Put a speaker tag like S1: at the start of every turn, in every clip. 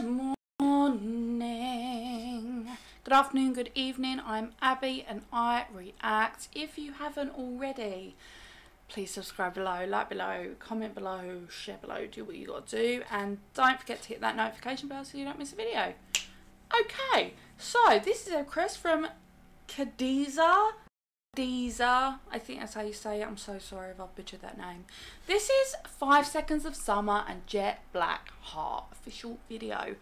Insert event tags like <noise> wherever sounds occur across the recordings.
S1: Good morning, good afternoon, good evening. I'm Abi and I react. If you haven't already, please subscribe below, like below, comment below, share below, do what you got to do. And don't forget to hit that notification bell so you don't miss a video. Okay, so this is a request from Kadiza. Kadiza, I think that's how you say it. I'm so sorry if I've butchered that name. This is 5 Seconds of Summer and Jet Black Heart official video.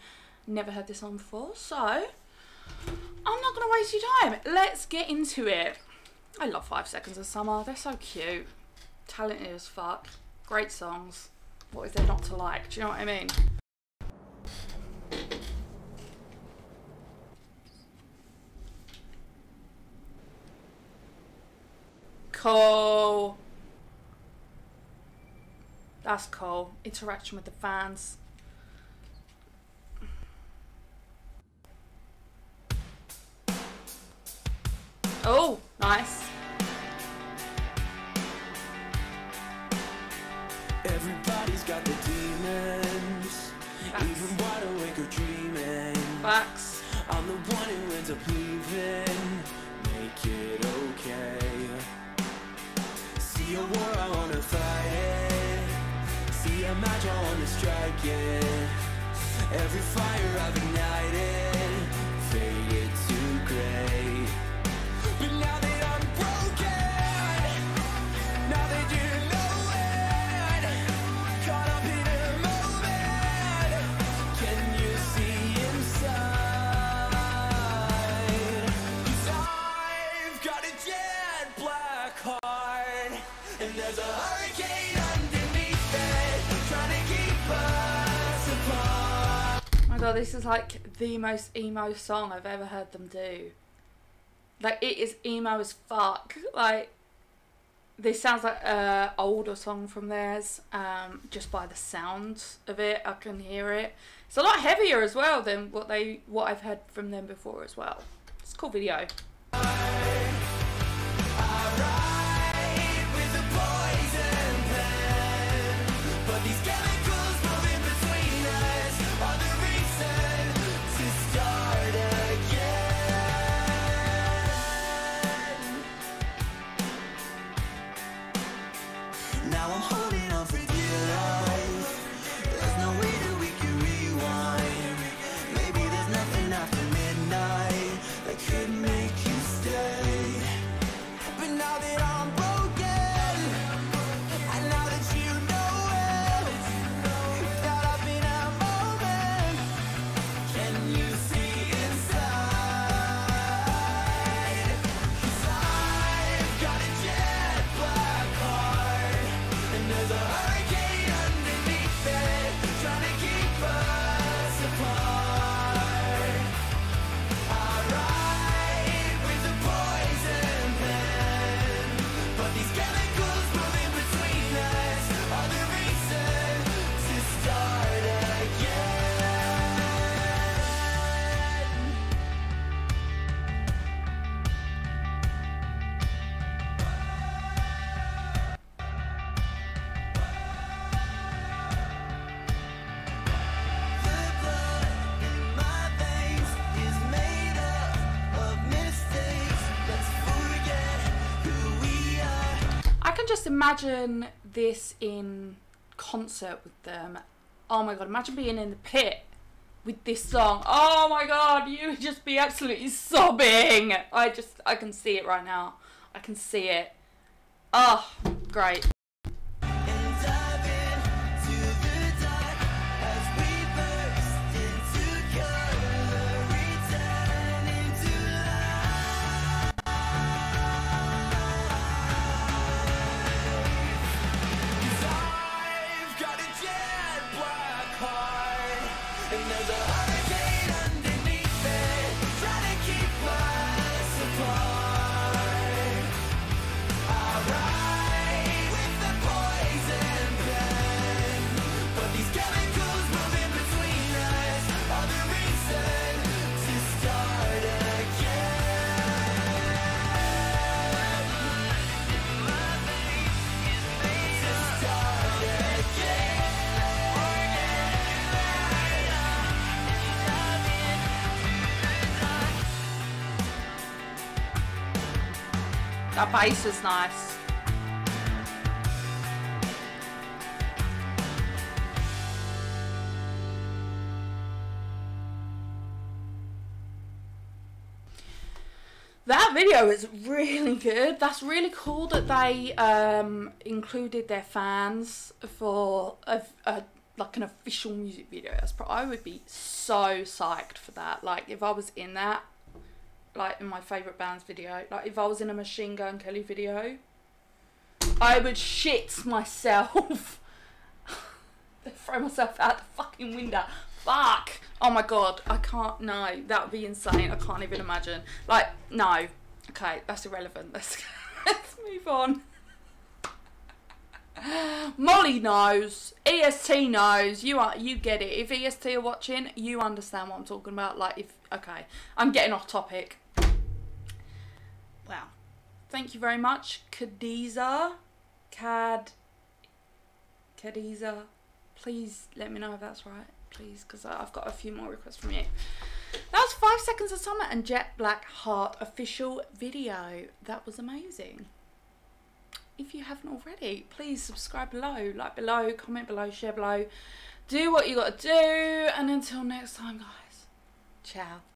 S1: Never heard this song before, so I'm not going to waste your time. Let's get into it. I love 5 Seconds of Summer. They're so cute. Talented as fuck. Great songs. What is there not to like? Do you know what I mean? Cool. That's cool. Interaction with the fans. Oh, nice.
S2: Everybody's got the demons,
S1: Facts.
S2: even wide awake or dreaming.
S1: Facts.
S2: I'm the one who ends up leaving. It. Every fire I've ignited, faded to gray. But now that I'm broken, now that you know it, caught up in a moment. Can you see inside? 'Cause I've got a jet black heart, and there's a
S1: my god, this is like the most emo song I've ever heard them do. Like it is emo as fuck. Like this sounds like a older song from theirs. Um, just by the sound of it, I can hear it. It's a lot heavier as well than what they what I've heard from them before as well. It's a cool video.
S2: with the Now can
S1: just imagine this in concert with them. Oh my god, imagine being in the pit with this song. Oh my god, you would just be absolutely sobbing. I just, I can see it right now. I can see it. Oh, great.
S2: Heart,
S1: That bass is nice. That video is really good. That's really cool that they um, included their fans for a, a like an official music video. That's pro- I would be so psyched for that. Like if I was in that, like in my favorite band's video, like if I was in a Machine Gun Kelly video, I would shit myself. <laughs> Throw myself out the fucking window. Fuck. Oh my god, I can't. No, that would be insane. I can't even imagine. Like, no. Okay, that's irrelevant. <laughs> Let's let's move on. <laughs> Molly knows. EST knows. You are. You get it. If EST are watching, you understand what I'm talking about. Like, if okay, I'm getting off topic. Wow. Thank you very much, Kadiza. Cad. Kadiza. Please let me know if that's right please, because I've got a few more requests from you. That was Five Seconds of Summer and Jet Black Heart official video. That was amazing. If you haven't already, please subscribe below, like below, comment below, share below. Do what you got to do. And until next time, guys. Ciao.